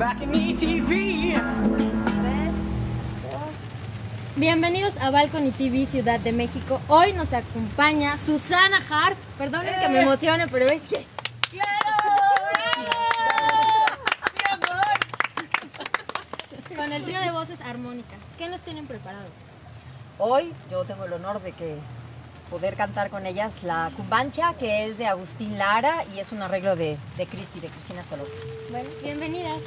back in ETV. Bienvenidos a Balcony TV Ciudad de México. Hoy nos acompaña Susana Harp. Perdonen que me emocione, pero es que. Con el trío de voces armónica. ¿Qué nos tienen preparado? Hoy yo tengo el honor de que poder cantar con ellas la cumbancha, que es de Agustín Lara y es un arreglo de, de Cristi, de Cristina Solosa. Bueno, bienvenidas.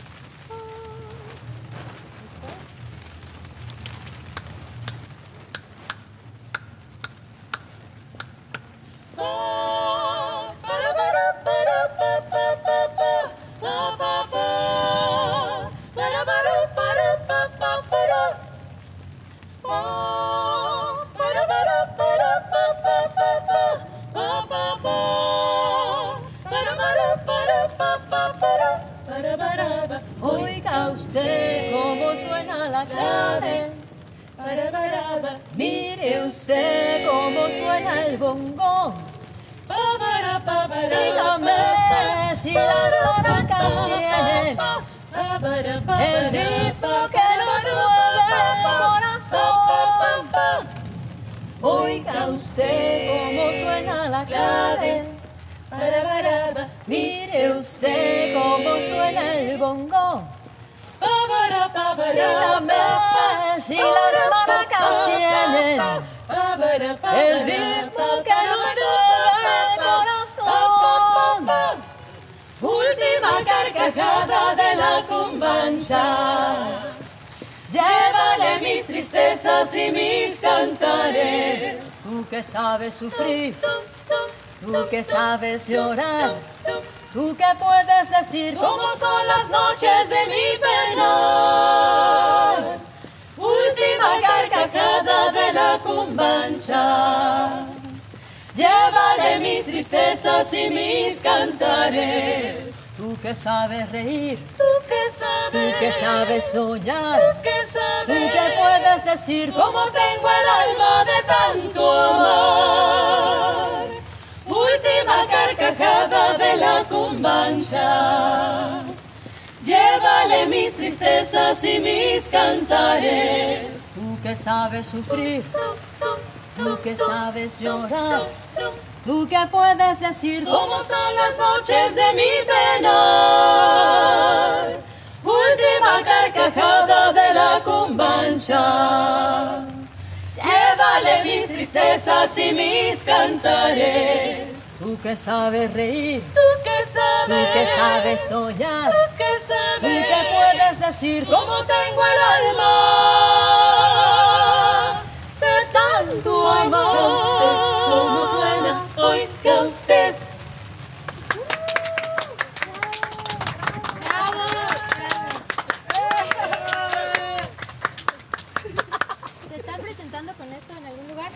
Suena la clave. Mire usted cómo suena el bongo. Dígame si las maracas tienen el ritmo que nos mueve el corazón. Oiga usted cómo suena la clave. Mire usted cómo suena el bongo. Dígame si las maracas tienen el ritmo que nos el corazón. Última carcajada de la cumbancha. Llévale mis tristezas y mis cantares. Tú que sabes sufrir, tú que sabes llorar. Tú que puedes decir cómo son las noches de mi pena. La cumbancha. Llévale mis tristezas y mis cantares. Tú que sabes reír, tú que sabes, tú que sabes soñar, tú que sabes, tú que puedes decir cómo tengo el alma de tanto amar. Última carcajada de la cumbancha. Llévale mis tristezas y mis cantares. Tú que sabes sufrir, tú que sabes llorar. Tú que puedes decir cómo son las noches de mi pena. Última carcajada de la cumbancha. Llévale mis tristezas y mis cantares. Tú que sabes reír, tú que sabes, tú que sabes soñar, tú que sabes, tú que puedes decir cómo tengo el alma Oiga usted. ¡Bravo! ¿Se están presentando con esto en algún lugar?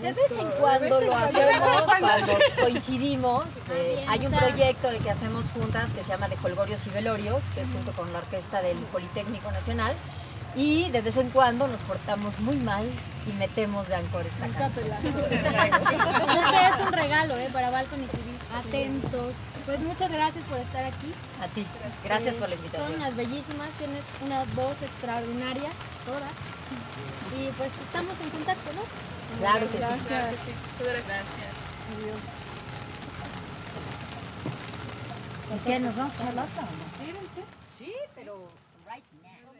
De vez en cuando lo hacemos, cuando coincidimos. eh, hay un proyecto el que hacemos juntas que se llama De Colgorios y Velorios, que es junto con la orquesta del Politécnico Nacional. Y de vez en cuando nos portamos muy mal y metemos de ancor esta canción. Este es un regalo ¿eh? para Balcony TV. Atentos. Pues muchas gracias por estar aquí. A ti, gracias por la Son invitación. unas bellísimas, tienes una voz extraordinaria, todas. Y pues estamos en contacto, ¿no? Claro que sí. ¿Y qué? ¿Nos vamos a echar la otra o no? Sí, pero right now.